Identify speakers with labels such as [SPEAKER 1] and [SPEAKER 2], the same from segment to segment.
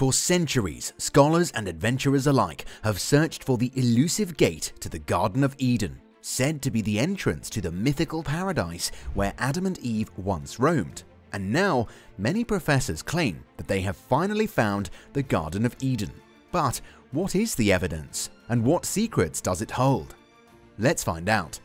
[SPEAKER 1] For centuries, scholars and adventurers alike have searched for the elusive gate to the Garden of Eden, said to be the entrance to the mythical paradise where Adam and Eve once roamed. And now, many professors claim that they have finally found the Garden of Eden. But what is the evidence, and what secrets does it hold? Let's find out.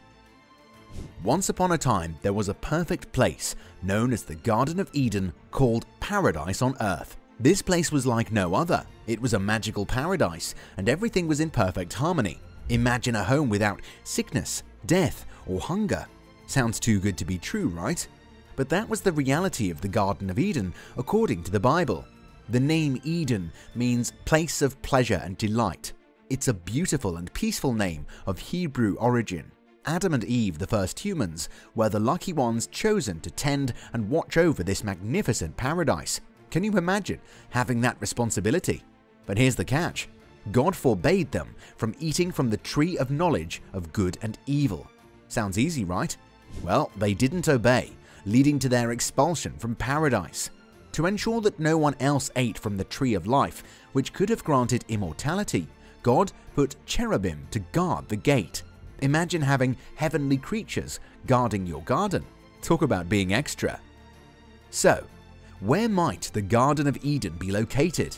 [SPEAKER 1] Once upon a time, there was a perfect place known as the Garden of Eden called Paradise on Earth. This place was like no other. It was a magical paradise, and everything was in perfect harmony. Imagine a home without sickness, death, or hunger. Sounds too good to be true, right? But that was the reality of the Garden of Eden, according to the Bible. The name Eden means place of pleasure and delight. It's a beautiful and peaceful name of Hebrew origin. Adam and Eve, the first humans, were the lucky ones chosen to tend and watch over this magnificent paradise. Can you imagine having that responsibility? But here's the catch. God forbade them from eating from the tree of knowledge of good and evil. Sounds easy, right? Well, they didn't obey, leading to their expulsion from paradise. To ensure that no one else ate from the tree of life, which could have granted immortality, God put cherubim to guard the gate. Imagine having heavenly creatures guarding your garden. Talk about being extra. So, where might the Garden of Eden be located?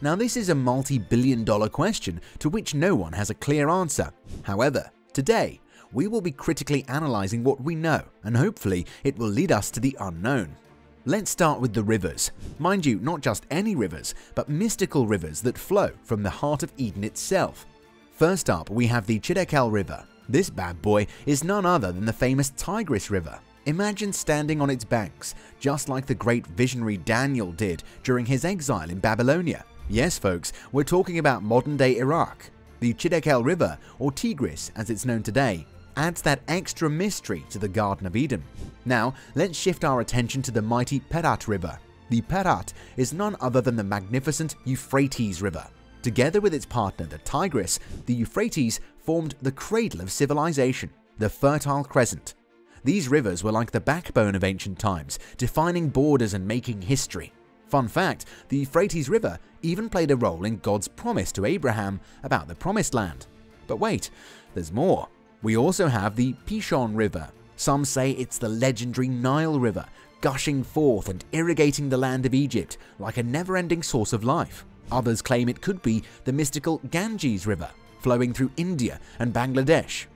[SPEAKER 1] Now this is a multi-billion dollar question to which no one has a clear answer. However, today, we will be critically analyzing what we know and hopefully it will lead us to the unknown. Let's start with the rivers. Mind you, not just any rivers, but mystical rivers that flow from the heart of Eden itself. First up, we have the Chiddekel River. This bad boy is none other than the famous Tigris River. Imagine standing on its banks, just like the great visionary Daniel did during his exile in Babylonia. Yes, folks, we're talking about modern day Iraq. The Chiddekel River, or Tigris as it's known today, adds that extra mystery to the Garden of Eden. Now, let's shift our attention to the mighty Perat River. The Perat is none other than the magnificent Euphrates River. Together with its partner, the Tigris, the Euphrates formed the cradle of civilization, the Fertile Crescent, these rivers were like the backbone of ancient times, defining borders and making history. Fun fact, the Euphrates River even played a role in God's promise to Abraham about the Promised Land. But wait, there's more. We also have the Pishon River. Some say it's the legendary Nile River, gushing forth and irrigating the land of Egypt like a never-ending source of life. Others claim it could be the mystical Ganges River, flowing through India and Bangladesh.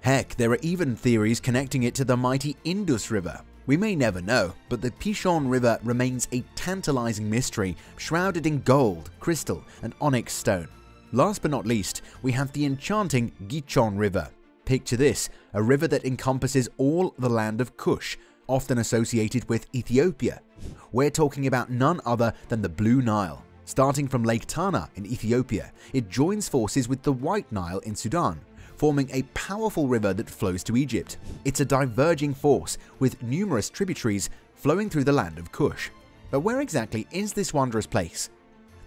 [SPEAKER 1] Heck, there are even theories connecting it to the mighty Indus River. We may never know, but the Pishon River remains a tantalizing mystery shrouded in gold, crystal, and onyx stone. Last but not least, we have the enchanting Gihon River. Picture this, a river that encompasses all the land of Kush, often associated with Ethiopia. We're talking about none other than the Blue Nile. Starting from Lake Tana in Ethiopia, it joins forces with the White Nile in Sudan, forming a powerful river that flows to Egypt. It's a diverging force with numerous tributaries flowing through the land of Kush. But where exactly is this wondrous place?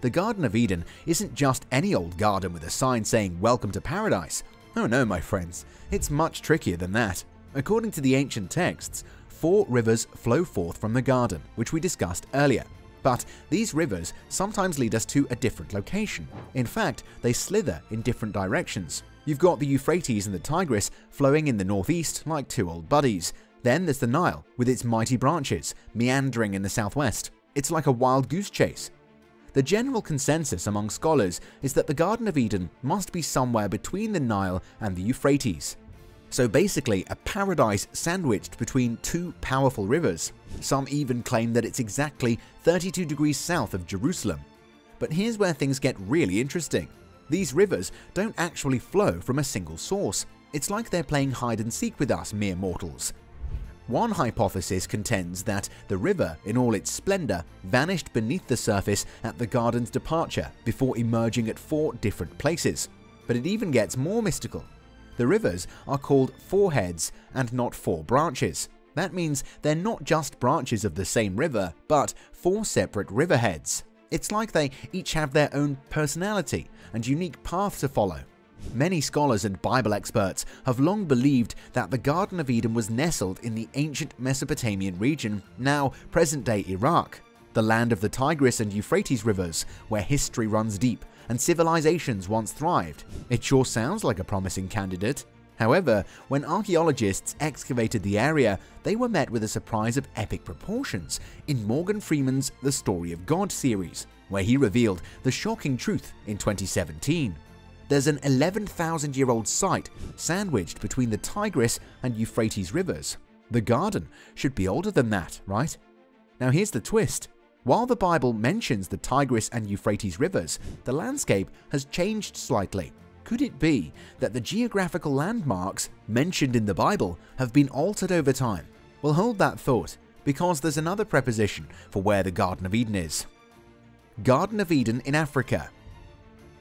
[SPEAKER 1] The Garden of Eden isn't just any old garden with a sign saying welcome to paradise. Oh no, my friends, it's much trickier than that. According to the ancient texts, four rivers flow forth from the garden, which we discussed earlier. But these rivers sometimes lead us to a different location. In fact, they slither in different directions. You've got the Euphrates and the Tigris flowing in the northeast like two old buddies. Then there's the Nile with its mighty branches meandering in the southwest. It's like a wild goose chase. The general consensus among scholars is that the Garden of Eden must be somewhere between the Nile and the Euphrates. So basically, a paradise sandwiched between two powerful rivers. Some even claim that it's exactly 32 degrees south of Jerusalem. But here's where things get really interesting. These rivers don't actually flow from a single source. It's like they're playing hide and seek with us mere mortals. One hypothesis contends that the river, in all its splendor, vanished beneath the surface at the garden's departure before emerging at four different places. But it even gets more mystical. The rivers are called four heads and not four branches. That means they're not just branches of the same river, but four separate riverheads. It's like they each have their own personality and unique path to follow. Many scholars and Bible experts have long believed that the Garden of Eden was nestled in the ancient Mesopotamian region, now present-day Iraq. the land of the Tigris and Euphrates rivers, where history runs deep and civilizations once thrived. It sure sounds like a promising candidate. However, when archaeologists excavated the area, they were met with a surprise of epic proportions in Morgan Freeman's The Story of God series, where he revealed the shocking truth in 2017. There's an 11,000 year old site sandwiched between the Tigris and Euphrates rivers. The garden should be older than that, right? Now here's the twist. While the Bible mentions the Tigris and Euphrates rivers, the landscape has changed slightly. Could it be that the geographical landmarks mentioned in the Bible have been altered over time? We'll hold that thought, because there's another preposition for where the Garden of Eden is. Garden of Eden in Africa.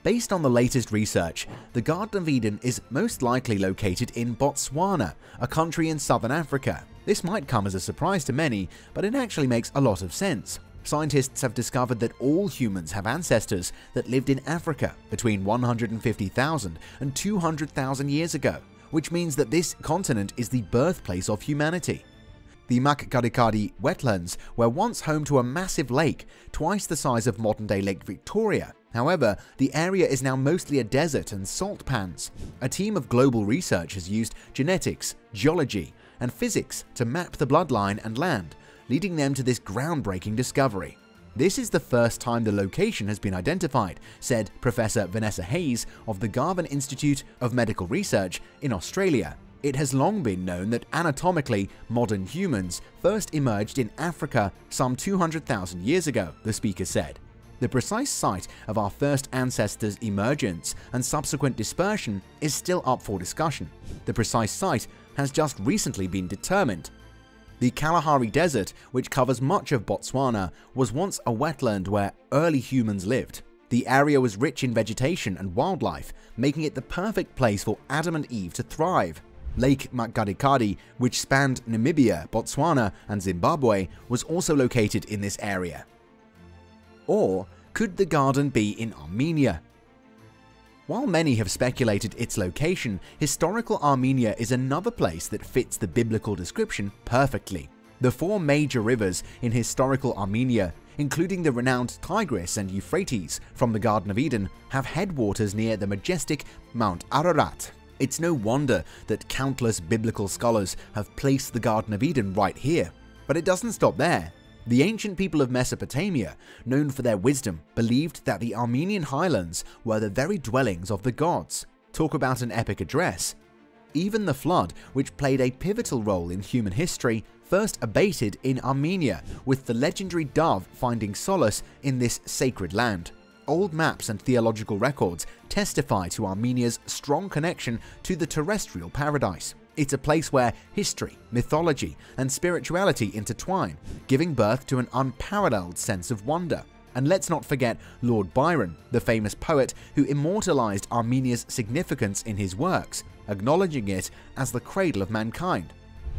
[SPEAKER 1] Based on the latest research, the Garden of Eden is most likely located in Botswana, a country in southern Africa. This might come as a surprise to many, but it actually makes a lot of sense. Scientists have discovered that all humans have ancestors that lived in Africa between 150,000 and 200,000 years ago, which means that this continent is the birthplace of humanity. The Makgadikgadi wetlands were once home to a massive lake, twice the size of modern-day Lake Victoria. However, the area is now mostly a desert and salt pans. A team of global researchers used genetics, geology, and physics to map the bloodline and land, leading them to this groundbreaking discovery. This is the first time the location has been identified, said Professor Vanessa Hayes of the Garvan Institute of Medical Research in Australia. It has long been known that anatomically modern humans first emerged in Africa some 200,000 years ago, the speaker said. The precise site of our first ancestors' emergence and subsequent dispersion is still up for discussion. The precise site has just recently been determined, the Kalahari Desert, which covers much of Botswana, was once a wetland where early humans lived. The area was rich in vegetation and wildlife, making it the perfect place for Adam and Eve to thrive. Lake Makgadikgadi, which spanned Namibia, Botswana, and Zimbabwe, was also located in this area. Or could the garden be in Armenia? While many have speculated its location, historical Armenia is another place that fits the biblical description perfectly. The four major rivers in historical Armenia, including the renowned Tigris and Euphrates from the Garden of Eden, have headwaters near the majestic Mount Ararat. It's no wonder that countless biblical scholars have placed the Garden of Eden right here. But it doesn't stop there. The ancient people of Mesopotamia, known for their wisdom, believed that the Armenian highlands were the very dwellings of the gods. Talk about an epic address. Even the flood, which played a pivotal role in human history, first abated in Armenia, with the legendary dove finding solace in this sacred land. Old maps and theological records testify to Armenia's strong connection to the terrestrial paradise. It's a place where history, mythology, and spirituality intertwine, giving birth to an unparalleled sense of wonder. And let's not forget Lord Byron, the famous poet who immortalized Armenia's significance in his works, acknowledging it as the cradle of mankind.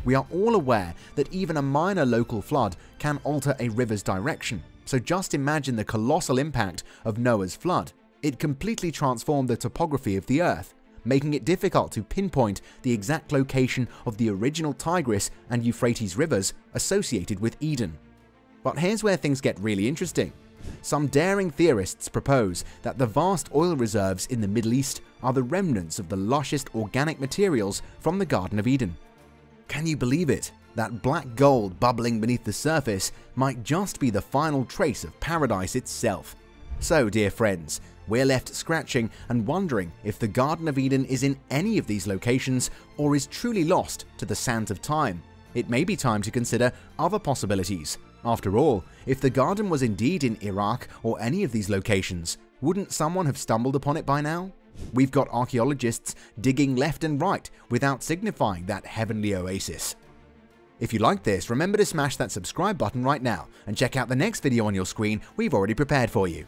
[SPEAKER 1] We are all aware that even a minor local flood can alter a river's direction, so just imagine the colossal impact of Noah's flood. It completely transformed the topography of the earth, making it difficult to pinpoint the exact location of the original Tigris and Euphrates rivers associated with Eden. But here's where things get really interesting. Some daring theorists propose that the vast oil reserves in the Middle East are the remnants of the lushest organic materials from the Garden of Eden. Can you believe it? That black gold bubbling beneath the surface might just be the final trace of paradise itself. So, dear friends, we're left scratching and wondering if the Garden of Eden is in any of these locations or is truly lost to the sands of time. It may be time to consider other possibilities. After all, if the garden was indeed in Iraq or any of these locations, wouldn't someone have stumbled upon it by now? We've got archaeologists digging left and right without signifying that heavenly oasis. If you like this, remember to smash that subscribe button right now and check out the next video on your screen we've already prepared for you.